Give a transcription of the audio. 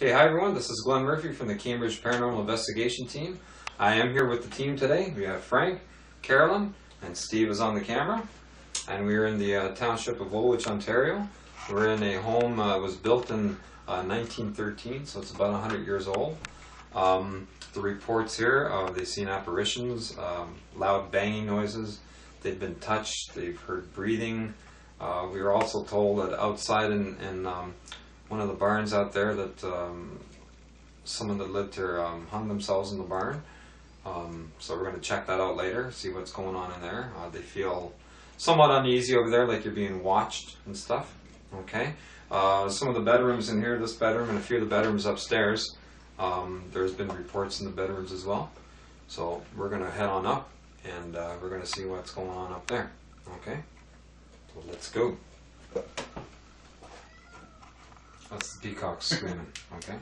Okay, hi everyone. This is Glenn Murphy from the Cambridge Paranormal Investigation Team. I am here with the team today. We have Frank, Carolyn, and Steve is on the camera. And we are in the uh, township of Woolwich, Ontario. We're in a home uh, was built in uh, 1913, so it's about 100 years old. Um, the reports here, uh, they've seen apparitions, um, loud banging noises. They've been touched. They've heard breathing. Uh, we were also told that outside in, in um, one of the barns out there that um, someone that lived here um, hung themselves in the barn. Um, so we're going to check that out later, see what's going on in there. Uh, they feel somewhat uneasy over there, like you're being watched and stuff. Okay. Uh, some of the bedrooms in here, this bedroom and a few of the bedrooms upstairs, um, there's been reports in the bedrooms as well. So we're going to head on up and uh, we're going to see what's going on up there. Okay. So let's go. That's the peacock screaming. Okay.